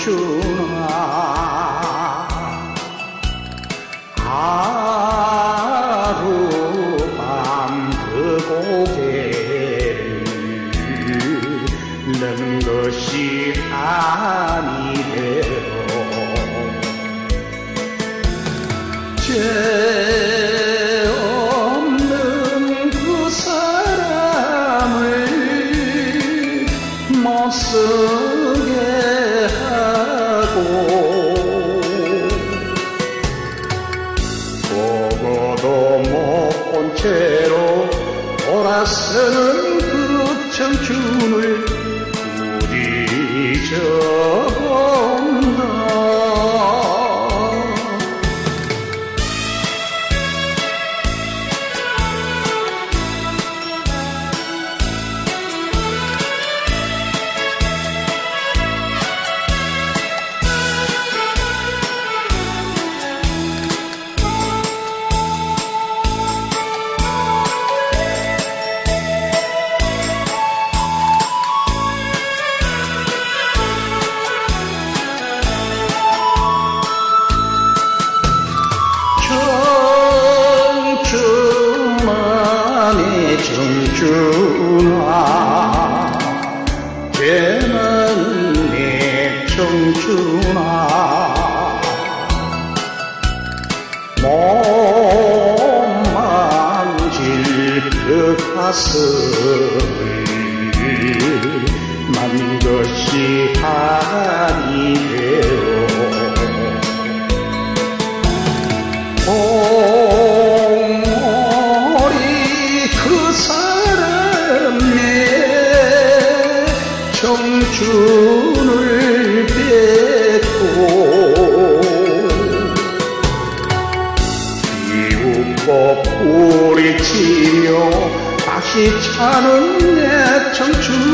주나. 하루밤 그 고개를 는 것이 아니래요. 못 하고. 보고도 못 본 채로 돌아서는 그 청춘을 청춘아 죄는 내 청춘아 못 만질 그 가슴을 비웃고 뿌리 치며 다시 차는 내 청춘을